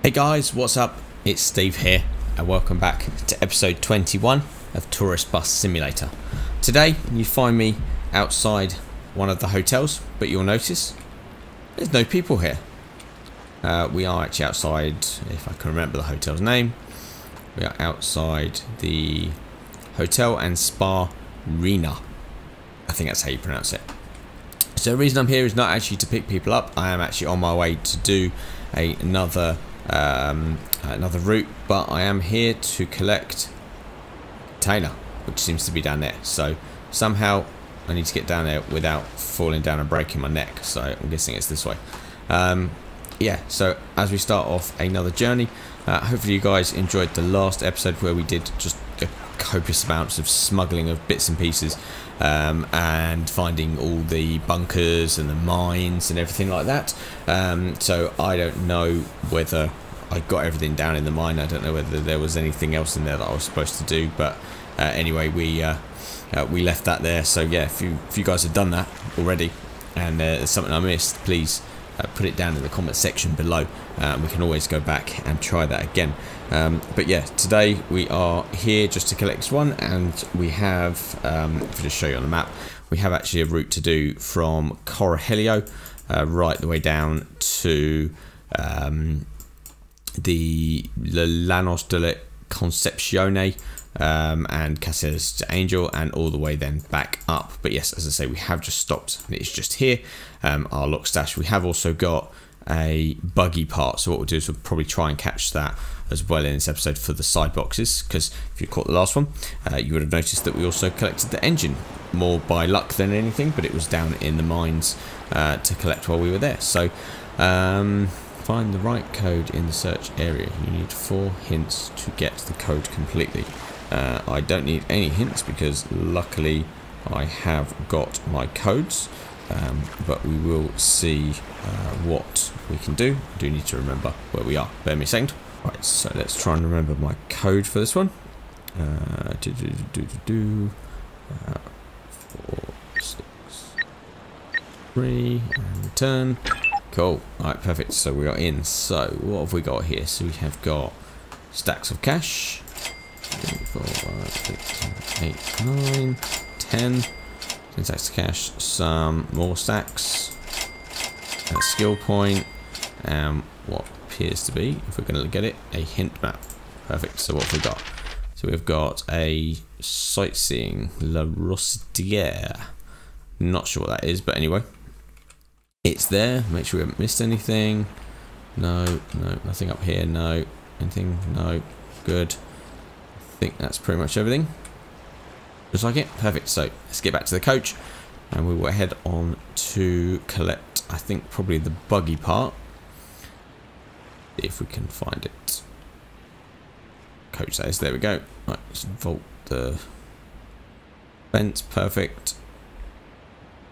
Hey guys, what's up? It's Steve here, and welcome back to episode 21 of Tourist Bus Simulator. Today, you find me outside one of the hotels, but you'll notice there's no people here. Uh, we are actually outside, if I can remember the hotel's name, we are outside the Hotel and Spa Rena. I think that's how you pronounce it. So the reason I'm here is not actually to pick people up. I am actually on my way to do a, another um, another route, but I am here to collect container, which seems to be down there. So somehow I need to get down there without falling down and breaking my neck. So I'm guessing it's this way. Um, yeah, so as we start off another journey, uh, hopefully you guys enjoyed the last episode where we did just a copious amounts of smuggling of bits and pieces um, and finding all the bunkers and the mines and everything like that. Um, so I don't know whether I got everything down in the mine. I don't know whether there was anything else in there that I was supposed to do. But uh, anyway, we uh, uh, we left that there. So yeah, if you if you guys have done that already and there's something I missed, please uh, put it down in the comment section below. Uh, we can always go back and try that again. Um, but yeah, today we are here just to collect one, and we have, um, if I just show you on the map, we have actually a route to do from Corralejo uh, right the way down to um, the Llanos de la Concepcione um, and Casillas Angel and all the way then back up. But yes, as I say, we have just stopped. and It's just here, um, our lock stash. We have also got a buggy part. So what we'll do is we'll probably try and catch that as well in this episode for the side boxes because if you caught the last one uh, you would have noticed that we also collected the engine more by luck than anything but it was down in the mines uh, to collect while we were there so um, find the right code in the search area you need four hints to get the code completely uh, I don't need any hints because luckily I have got my codes um, but we will see uh, what we can do. I do need to remember where we are. Bear me a second. Right, so let's try and remember my code for this one. Uh, do, do, do, do, do, uh, four, six, three, and return. Cool. Alright, perfect. So we are in. So what have we got here? So we have got stacks of cash. Three, four, five, six, seven, eight, nine, ten. Ten stacks of cash. Some more stacks. A skill point. Um, what appears to be, if we're going to get it, a hint map. Perfect. So what have we got? So we've got a sightseeing La Rosidière. Not sure what that is, but anyway. It's there. Make sure we haven't missed anything. No, no, nothing up here. No. Anything? No. Good. I think that's pretty much everything. Looks like it. Perfect. So let's get back to the coach. And we will head on to collect, I think, probably the buggy part if we can find it. Coach says, there we go. Right, let's vault the fence, perfect.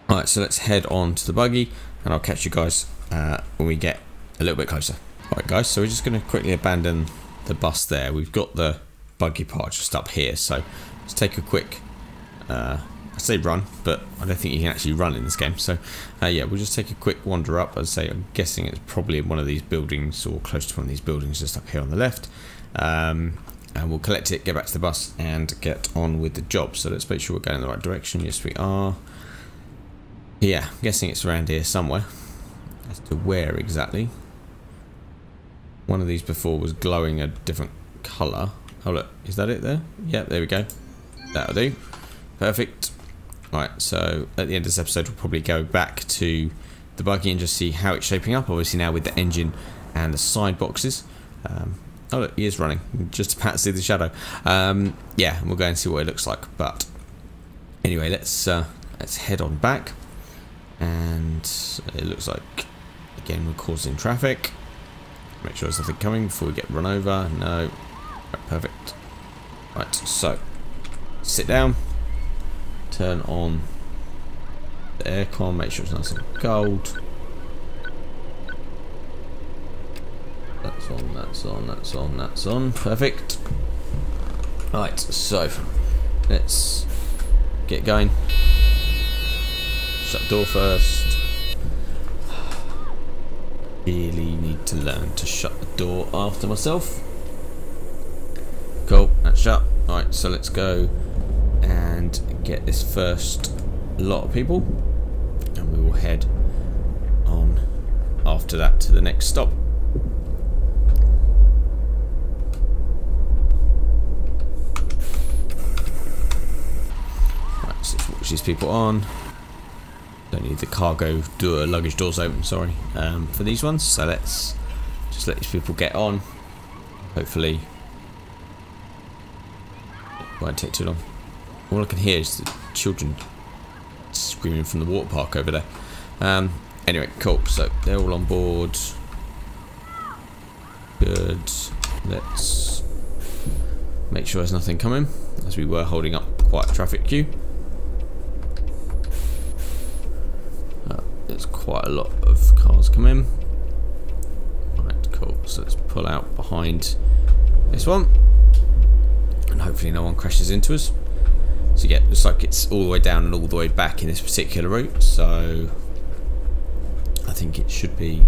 Alright, so let's head on to the buggy and I'll catch you guys uh, when we get a little bit closer. Alright guys, so we're just going to quickly abandon the bus there. We've got the buggy part just up here, so let's take a quick uh, I say run, but I don't think you can actually run in this game. So, uh, yeah, we'll just take a quick wander up. As I say, I'm guessing it's probably in one of these buildings or close to one of these buildings just up here on the left. Um, and we'll collect it, get back to the bus, and get on with the job. So let's make sure we're going in the right direction. Yes, we are. Yeah, I'm guessing it's around here somewhere. As to where exactly. One of these before was glowing a different colour. Oh look, is that it there? Yep, there we go. That'll do. Perfect. Right, so at the end of this episode, we'll probably go back to the buggy and just see how it's shaping up. Obviously now with the engine and the side boxes. Um, oh, look, he is running. Just about to see the shadow. Um, yeah, we'll go and see what it looks like. But anyway, let's uh, let's head on back. And it looks like, again, we're causing traffic. Make sure there's nothing coming before we get run over. No. Right, perfect. Right, so sit down turn on the aircon, make sure it's nice and cold. That's on, that's on, that's on, that's on. Perfect. Right, so let's get going. Shut the door first. really need to learn to shut the door after myself. Cool, that's shut. Alright, so let's go and get this first lot of people and we will head on after that to the next stop. Right, so let's watch these people on. Don't need the cargo door, luggage doors open, sorry, um, for these ones. So let's just let these people get on. Hopefully, won't take too long. All I can hear is the children screaming from the water park over there. Um, anyway, cool. So they're all on board. Good. Let's make sure there's nothing coming, as we were holding up quite a traffic queue. Uh, there's quite a lot of cars coming. Right, cool. So let's pull out behind this one, and hopefully no one crashes into us. So yeah, looks like it's all the way down and all the way back in this particular route. So I think it should be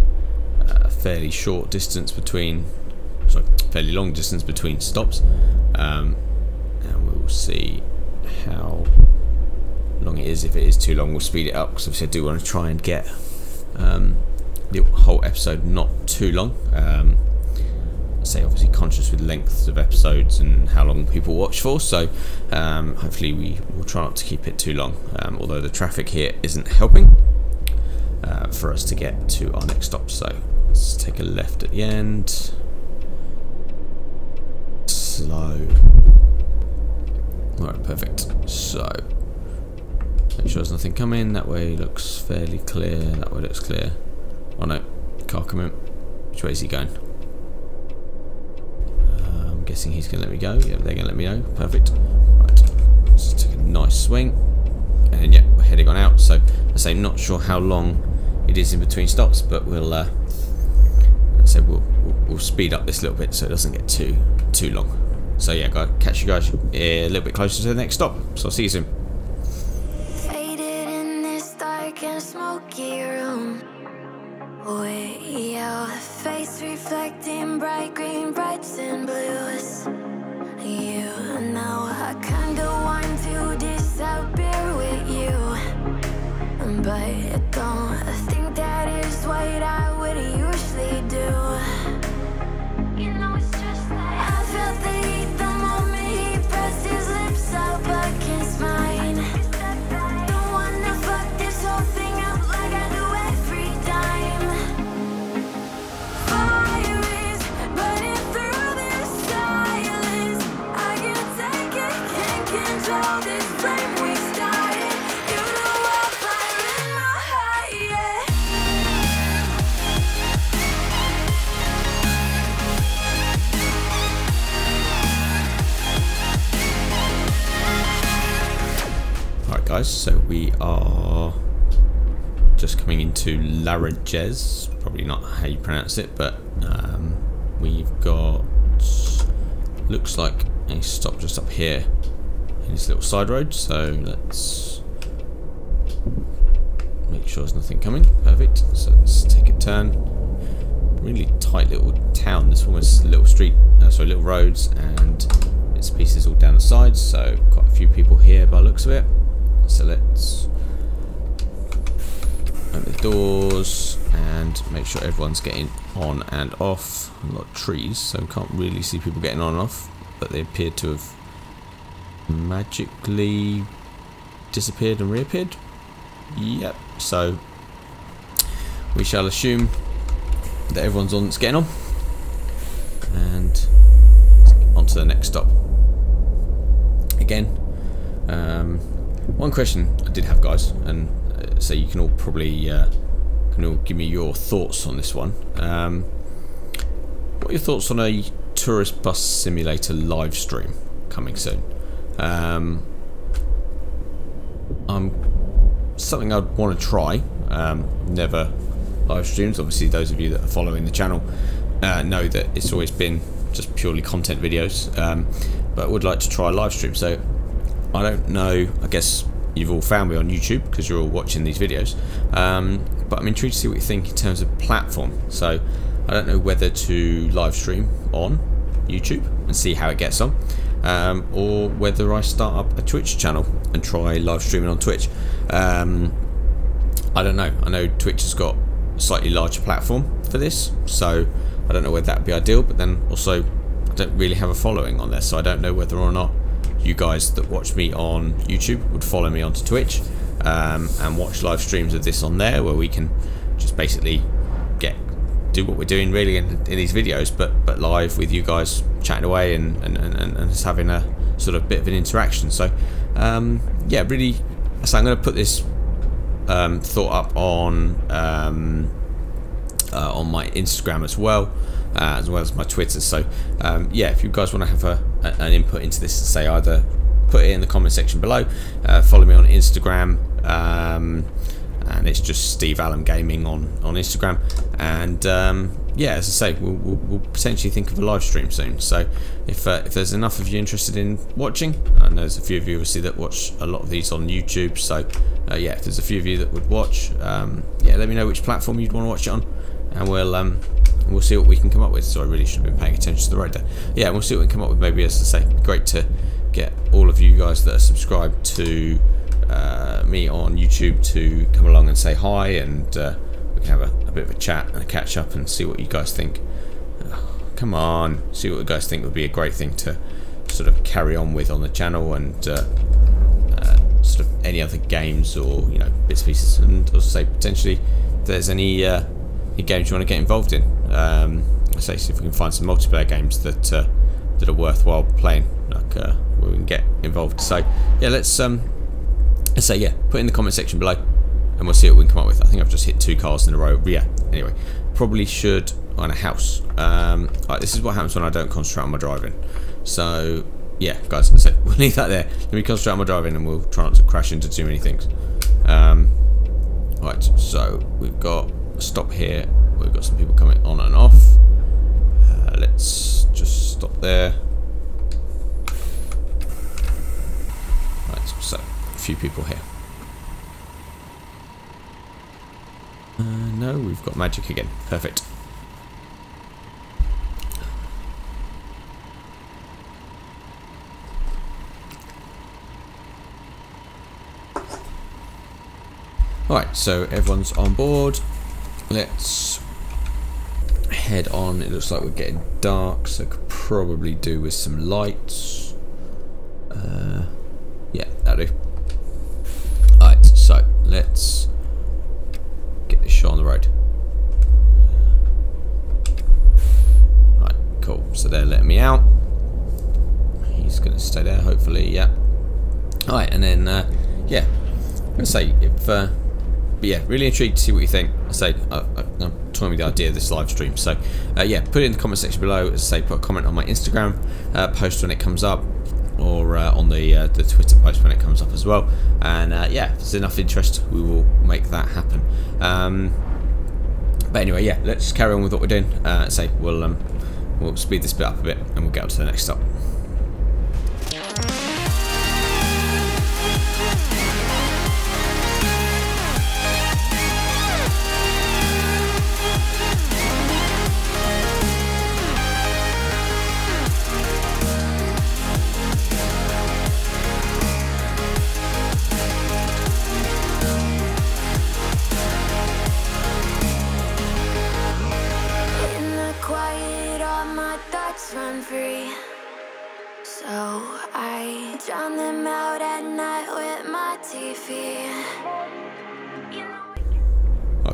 a fairly short distance between, sorry, fairly long distance between stops. Um, and we'll see how long it is. If it is too long, we'll speed it up because obviously I do want to try and get um, the whole episode not too long. Um, say obviously conscious with lengths of episodes and how long people watch for. So um, hopefully we will try not to keep it too long um, although the traffic here isn't helping uh, for us to get to our next stop. So let's take a left at the end. Slow. Alright perfect. So make sure there's nothing coming. That way looks fairly clear. That way looks clear. Oh no. Car coming. Which way is he going guessing he's going to let me go. Yeah, they're going to let me know. Perfect. Right. Let's a nice swing. And then, yeah, we're heading on out. So, I say, not sure how long it is in between stops, but we'll, uh, I said, we'll, we'll, we'll speed up this little bit so it doesn't get too too long. So, yeah, guys, catch you guys a little bit closer to the next stop. So, I'll see you soon. Reflecting bright green, brights and blues. You know I kinda want to disappear with you, but I don't think that is what I would guys, so we are just coming into Lajares, probably not how you pronounce it, but um, we've got, looks like a stop just up here in this little side road, so let's make sure there's nothing coming, perfect, so let's take a turn, really tight little town, this almost little street, uh, sorry, little roads, and it's pieces all down the sides, so quite a few people here by looks of it. So let's open the doors and make sure everyone's getting on and off. A lot of trees, so can't really see people getting on and off, but they appear to have magically disappeared and reappeared. Yep, so we shall assume that everyone's on that's getting on. And on to the next stop. Again, um, one question I did have, guys, and uh, so you can all probably uh, can all give me your thoughts on this one. Um, what are your thoughts on a tourist bus simulator live stream coming soon? Um, I'm something I'd want to try. Um, never live streams. Obviously, those of you that are following the channel uh, know that it's always been just purely content videos. Um, but would like to try a live stream. So I don't know. I guess you've all found me on YouTube because you're all watching these videos. Um, but I'm intrigued to see what you think in terms of platform. So I don't know whether to live stream on YouTube and see how it gets on, um, or whether I start up a Twitch channel and try live streaming on Twitch. Um, I don't know. I know Twitch has got a slightly larger platform for this, so I don't know whether that would be ideal. But then also, I don't really have a following on there, so I don't know whether or not you guys that watch me on YouTube would follow me onto Twitch um, and watch live streams of this on there, where we can just basically get do what we're doing really in, in these videos, but but live with you guys chatting away and and, and, and just having a sort of bit of an interaction. So um, yeah, really. So I'm going to put this um, thought up on um, uh, on my Instagram as well, uh, as well as my Twitter. So um, yeah, if you guys want to have a, a, an input into this, say either put it in the comment section below, uh, follow me on Instagram. Um, and it's just Steve Allum Gaming on on Instagram. And um, yeah, as I say, we'll, we'll, we'll, potentially think of a live stream soon. So if uh, if there's enough of you interested in watching, and there's a few of you obviously that watch a lot of these on YouTube. So uh, yeah, if there's a few of you that would watch, um, yeah, let me know which platform you'd want to watch it on, and we'll um, we'll see what we can come up with. So I really should have been paying attention to the road there. Yeah, we'll see what we can come up with. Maybe as I say, great to get all of you guys that are subscribed to uh, me on YouTube to come along and say hi, and uh, we can have a, a, bit of a chat and a catch up and see what you guys think. Uh, come on, see what you guys think would be a great thing to sort of carry on with on the channel, and uh, uh, sort of any other games or you know bits and pieces, and also say potentially there's any uh, any games you want to get involved in. Um, say see if we can find some multiplayer games that that are worthwhile playing, like where we can get involved. So yeah, let's um, and so yeah, put in the comment section below and we'll see what we can come up with. I think I've just hit two cars in a row. Yeah, anyway, probably should on a house. Um, right, this is what happens when I don't concentrate on my driving. So yeah, guys, so we'll leave that there. Let me concentrate on my driving and we'll try not to crash into too many things. Um, right, so we've got stop here. We've got some people coming on and off. Uh, let's just stop there. Right, so a few people here. Uh, no, we've got magic again. Perfect. Alright, so everyone's on board. Let's head on. It looks like we're getting dark, so could probably do with some lights. Uh, yeah, that'll do. So let's get this show on the road. Right, cool. So they're letting me out. He's going to stay there, hopefully. Yeah. All right, and then uh, yeah, I'm gonna say if. Uh, but yeah, really intrigued to see what you think. I say uh, I'm toying with the idea of this live stream. So uh, yeah, put it in the comment section below. As I say, put a comment on my Instagram uh, post when it comes up or uh, on the uh, the Twitter post when it comes up as well. And uh, yeah, if there's enough interest, we will make that happen. Um, but anyway, yeah, let's carry on with what we're doing. Uh, say we'll um, we'll speed this bit up a bit, and we'll get on to the next stop.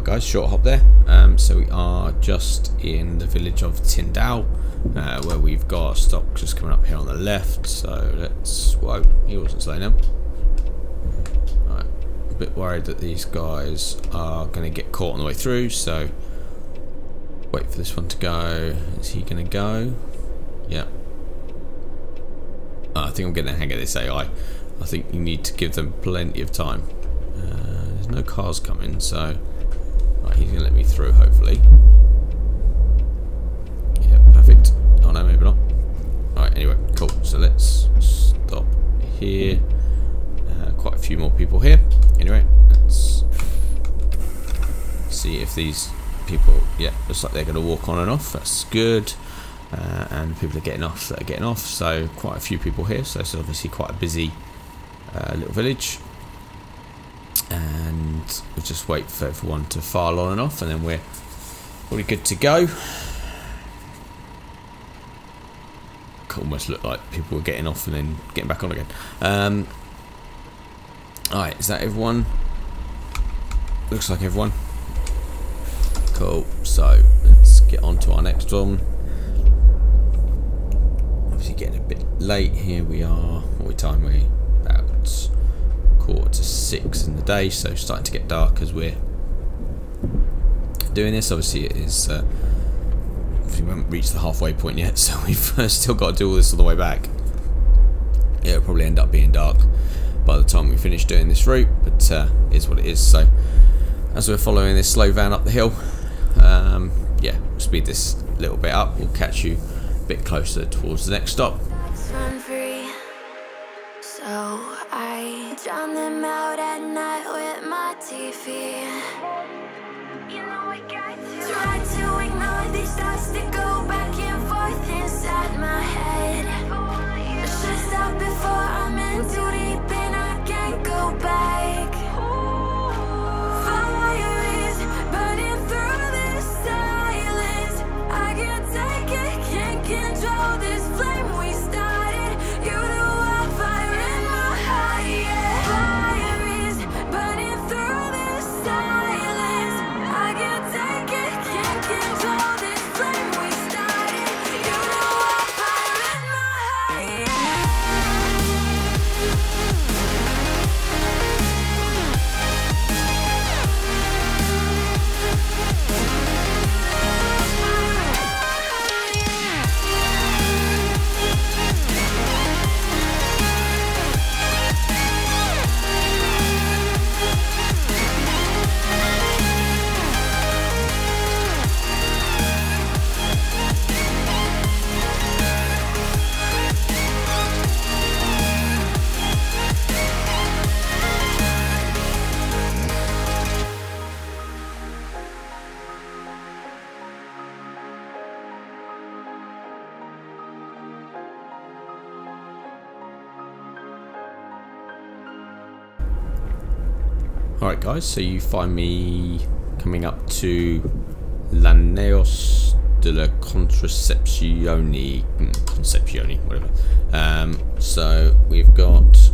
Guys, short hop there. Um, so we are just in the village of Tyndall, uh, where we've got stock just coming up here on the left. So let's. Whoa, he wasn't slowing down. Right, a bit worried that these guys are going to get caught on the way through. So wait for this one to go. Is he going to go? Yeah. Uh, I think I'm getting the hang of this AI. I think you need to give them plenty of time. Uh, there's no cars coming, so Right, he's going to let me through, hopefully. Yeah, perfect. Oh no, maybe not. Alright, anyway, cool. So let's stop here. Uh, quite a few more people here. Anyway, let's see if these people, yeah, looks like they're going to walk on and off. That's good. Uh, and people are getting off that are getting off. So quite a few people here. So it's obviously quite a busy uh, little village. And we'll just wait for everyone to file on and off, and then we're probably good to go. Almost look like people were getting off and then getting back on again. Um, Alright, is that everyone? Looks like everyone. Cool, so let's get on to our next one. Obviously getting a bit late here we are. What time we? Quarter to six in the day, so starting to get dark as we're doing this. Obviously it is uh, we haven't reached the halfway point yet, so we've uh, still got to do all this all the way back. It'll probably end up being dark by the time we finish doing this route, but uh, is what it is. So as we're following this slow van up the hill, um, yeah, speed this little bit up. We'll catch you a bit closer towards the next stop. TV. You know I got to. Try to ignore these thoughts that go back and forth inside my head. Stressed out before I'm Alright guys, so you find me coming up to Laneos de la Contracepzione, hmm, Concepcione, whatever. Um, so we've got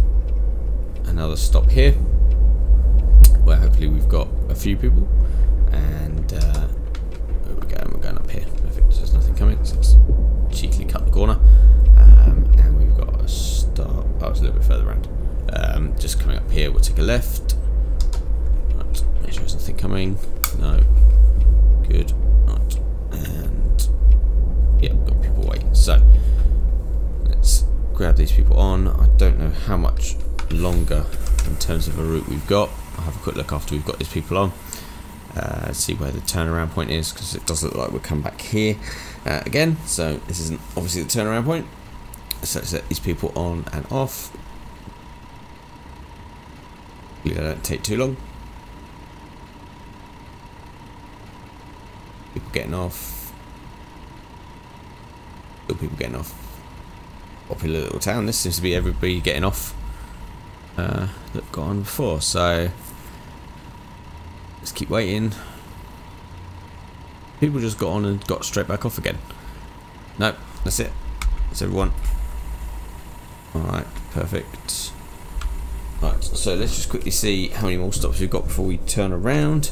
another stop here, where hopefully we've got a few people, and uh, we go, we're going up here. Perfect, there's nothing coming, so let's cheekily cut the corner, um, and we've got a stop, oh it's a little bit further around. Um, just coming up here, we'll take a left, Right, make sure there's nothing coming. No. Good. Right. And yeah, got people waiting. So let's grab these people on. I don't know how much longer in terms of a route we've got. I'll have a quick look after we've got these people on. Uh, see where the turnaround point is because it does look like we'll come back here uh, again. So this isn't obviously the turnaround point. So let's set these people on and off. Hopefully They don't take too long. People getting off. Little people getting off. Popular little town. This seems to be everybody getting off. Uh, that got on before. So let's keep waiting. People just got on and got straight back off again. No, that's it. That's everyone. Alright, perfect. Right, so let's just quickly see how many more stops we've got before we turn around.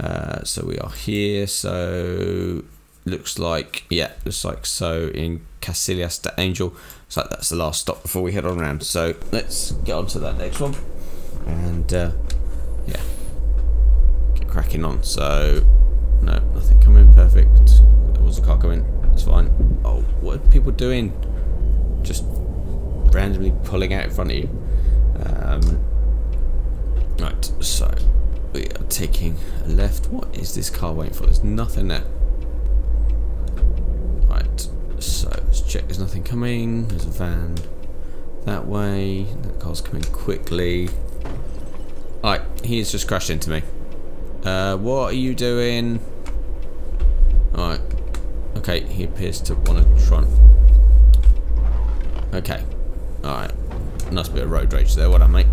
Uh, so we are here. So looks like yeah, looks like so in Casillas de Angel. Looks like that's the last stop before we head on around. So let's get on to that next one, and uh, yeah, get cracking on. So no, nothing coming. Perfect. There was a car coming. It's fine. Oh, what are people doing? Just randomly pulling out in front of you. Um, right, so we are taking a left. What is this car waiting for? There's nothing there. Right, so let's check. There's nothing coming. There's a van that way. That car's coming quickly. Alright, he's just crashed into me. Uh, what are you doing? Alright. Okay, he appears to want to try Okay. Alright. Nice bit of road rage there, what up, mate?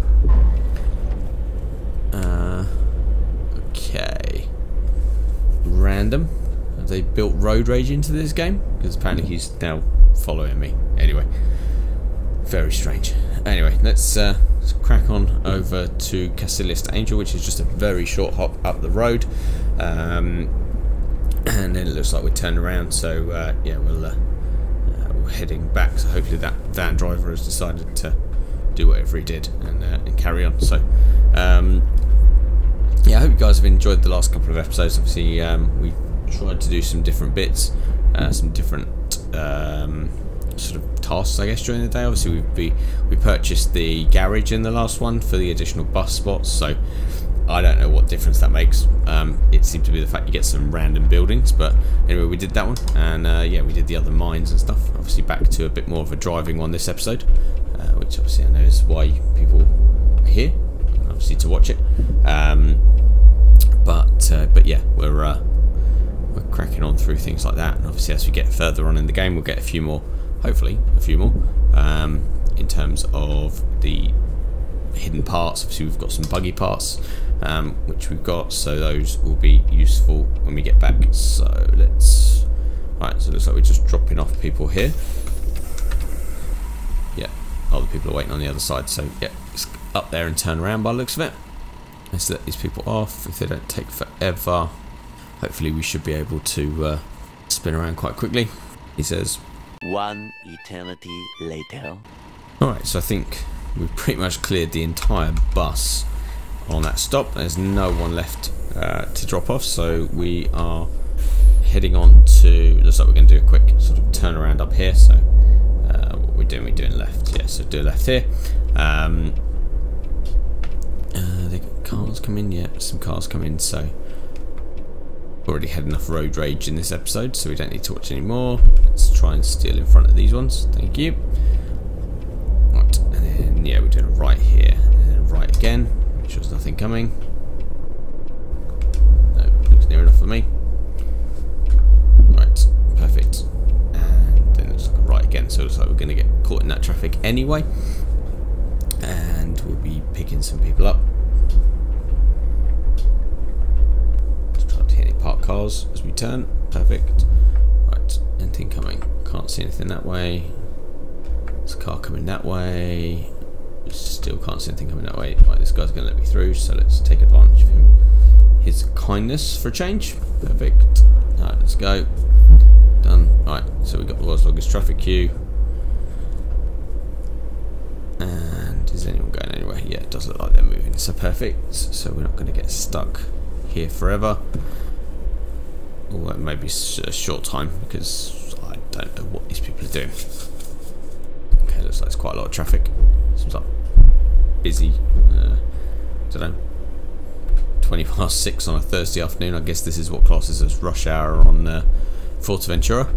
Uh, okay. Random. They built road rage into this game? Because apparently he's now following me. Anyway. Very strange. Anyway, let's, uh, let's crack on over to Casilist Angel, which is just a very short hop up the road. Um, and then it looks like we're turned around, so uh, yeah, we'll, uh, uh, we're heading back. So hopefully that van driver has decided to do whatever he did and, uh, and carry on. So um, yeah, I hope you guys have enjoyed the last couple of episodes. Obviously, um, we tried to do some different bits, uh, some different um, sort of tasks, I guess, during the day. Obviously, we we purchased the garage in the last one for the additional bus spots, so I don't know what difference that makes. Um, it seemed to be the fact you get some random buildings, but anyway, we did that one, and uh, yeah, we did the other mines and stuff. Obviously, back to a bit more of a driving one this episode, uh, which obviously I know is why people are here, obviously to watch it. Um, but uh, but yeah, we're uh, we're cracking on through things like that, and obviously as we get further on in the game, we'll get a few more, hopefully a few more, um, in terms of the hidden parts. Obviously, we've got some buggy parts, um, which we've got, so those will be useful when we get back. So let's. Right, so it looks like we're just dropping off people here. Yeah, other people are waiting on the other side, so yeah, it's up there and turn around by the looks of it. Let's let these people off if they don't take forever. Hopefully, we should be able to uh, spin around quite quickly. He says. One eternity later. Alright, so I think we've pretty much cleared the entire bus on that stop. There's no one left uh, to drop off, so we are heading on to. Looks like we're going to do a quick sort of turn around up here. So uh, what we're doing, we're doing left. Yeah, so do left here. Um, uh, the cars come in. Yeah, some cars come in. So already had enough road rage in this episode, so we don't need to watch any more. Let's try and steal in front of these ones. Thank you. Right, and then yeah, we're doing right here, and then right again. Make sure there's nothing coming. No, looks near enough for me. Right, perfect. And then it's like right again, so it looks like we're going to get caught in that traffic anyway. And we'll be picking some people up. Just try to hit any parked cars as we turn. Perfect. Right, anything coming? Can't see anything that way. A car coming that way. Still can't see anything coming that way. Right, this guy's to let me through, so let's take advantage of him. His kindness for a change. Perfect. Alright, let's go. Done. Right, so we've got the world's longest traffic queue. And is anyone going anywhere? Yeah, it does look like they're moving. So perfect. So we're not to get stuck here forever. Although maybe a short time because I don't know what these people are doing. Okay, looks like it's quite a lot of traffic. Seems like busy. Uh, don't know. 20 past 6 on a Thursday afternoon. I guess this is what classes as rush hour on uh, Fuerteventura.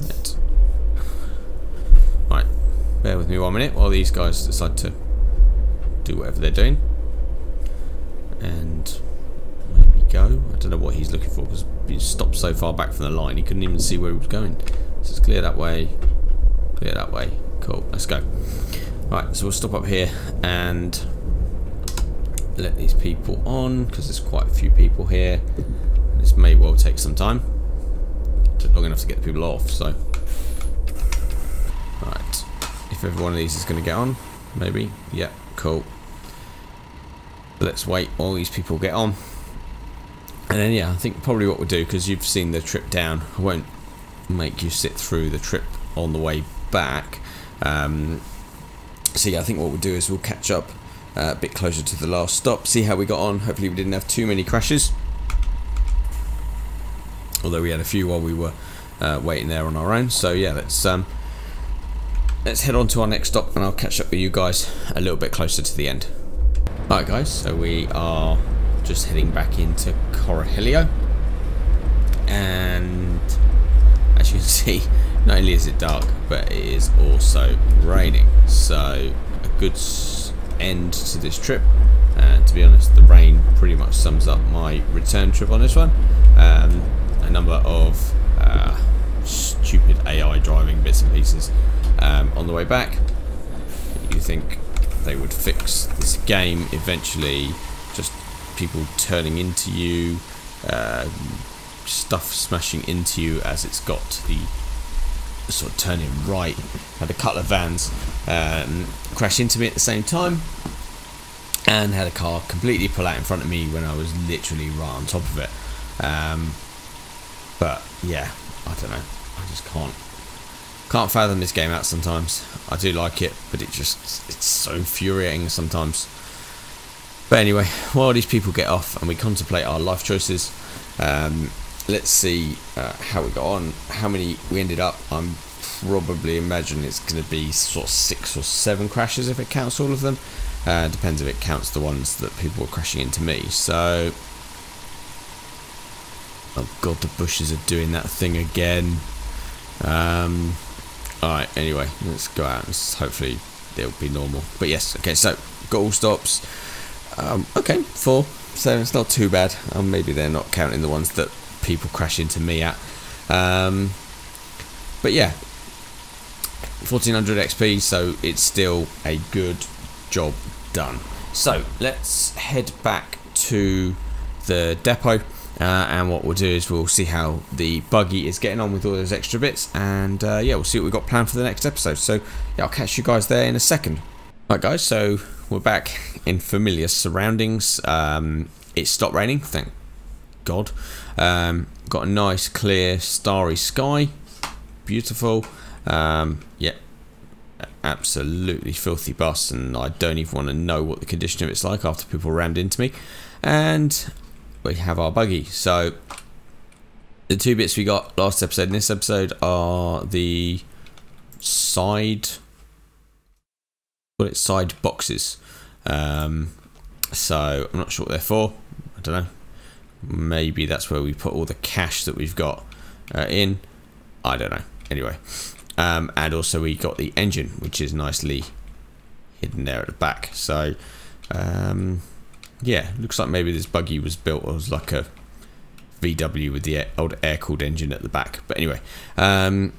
Right. right. Bear with me one minute while these guys decide to do whatever they're doing. And maybe go. I don't know what he's looking for because he stopped so far back from the line he couldn't even see where he was going. So it's clear that way. Clear that way. Cool. Let's go. Right, so we'll stop up here and let these people on because there's quite a few people here. This may well take some time. Took long enough to get the people off, so. Right. If every one of these is going to get on, maybe. Yeah, cool. Let's wait all these people get on. And then, yeah, I think probably what we'll do, because you've seen the trip down, I won't make you sit through the trip on the way back. Um, so yeah, I think what we'll do is we'll catch up uh, a bit closer to the last stop, see how we got on. Hopefully we didn't have too many crashes. Although we had a few while we were uh, waiting there on our own. So yeah, let's um, let's head on to our next stop and I'll catch up with you guys a little bit closer to the end. Alright guys, so we are just heading back into Corralejo. And as you can see, not only is it dark, but it is also raining. So a good end to this trip. And to be honest, the rain pretty much sums up my return trip on this one. Um, a number of uh, stupid AI driving bits and pieces um, on the way back. You think they would fix this game eventually? Just people turning into you, uh, stuff smashing into you as it's got the sort of turning right. Had a couple of vans um, crash into me at the same time, and had a car completely pull out in front of me when I was literally right on top of it. Um, but yeah, I don't know. I just can't can't fathom this game out sometimes. I do like it, but it just it's so infuriating sometimes. But anyway, while these people get off and we contemplate our life choices, um, let's see uh, how we got on, how many we ended up. I'm probably imagining it's going to be sort of six or seven crashes if it counts all of them. Uh, depends if it counts the ones that people were crashing into me. So, oh god, the bushes are doing that thing again. Um, Alright, anyway, let's go out hopefully it'll be normal. But yes, okay, so got all stops. Um, okay, four. So it's not too bad. Um, maybe they're not counting the ones that people crash into me at. Um, but yeah, 1400 XP, so it's still a good job done. So let's head back to the depot. Uh, and what we'll do is we'll see how the buggy is getting on with all those extra bits. And uh, yeah we'll see what we've got planned for the next episode. So yeah I'll catch you guys there in a second. Right guys so we're back in familiar surroundings. Um, it stopped raining thank god. Um, got a nice clear starry sky. Beautiful. Um, yeah absolutely filthy bus and I don't even want to know what the condition of it's like after people rammed into me. And we have our buggy. So the two bits we got last episode and this episode are the side what it side boxes. Um, so I'm not sure what they're for. I don't know. Maybe that's where we put all the cash that we've got uh, in. I don't know. Anyway, um, and also we got the engine, which is nicely hidden there at the back. So um, yeah, looks like maybe this buggy was built as like a VW with the old air-cooled engine at the back. But anyway, um,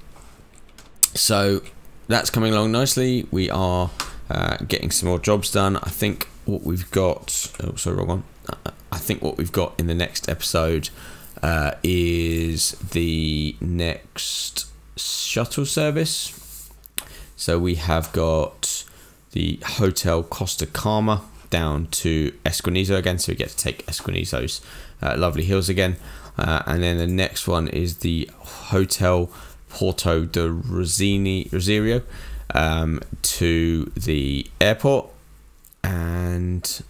so that's coming along nicely. We are uh, getting some more jobs done. I think what we've got. Oh, sorry, wrong one. Uh, I think what we've got in the next episode uh, is the next shuttle service. So we have got the Hotel Costa Calma down to Esquinizo again, so we get to take Esquinizo's uh, lovely hills again. Uh, and then the next one is the Hotel Porto de Rosini, Rosario um, to the airport. And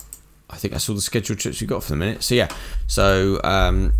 I think that's all the scheduled trips we got for the minute. So yeah, so um,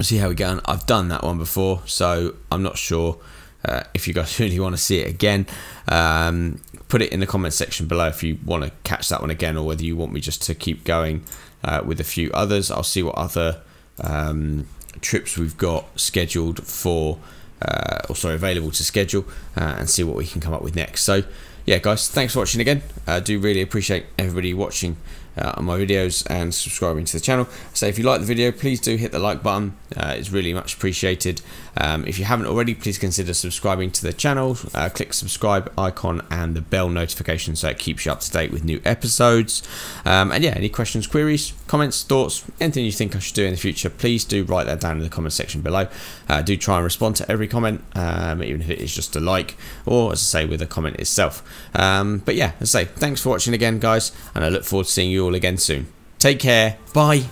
see how we go. I've done that one before, so I'm not sure uh, if you guys really want to see it again. Um, put it in the comment section below if you want to catch that one again or whether you want me just to keep going uh, with a few others. I'll see what other um, trips we've got scheduled for, uh, or sorry, available to schedule uh, and see what we can come up with next. So, yeah, guys, thanks for watching again. I do really appreciate everybody watching uh, my videos and subscribing to the channel. So if you like the video, please do hit the like button. Uh, it's really much appreciated. Um, if you haven't already, please consider subscribing to the channel. Uh, click subscribe icon and the bell notification so it keeps you up to date with new episodes. Um, and yeah, any questions, queries, comments, thoughts, anything you think I should do in the future, please do write that down in the comment section below. Uh, do try and respond to every comment, um, even if it is just a like or as I say with a comment itself. Um, but yeah, as I say, thanks for watching again guys and I look forward to seeing you all again soon. Take care. Bye.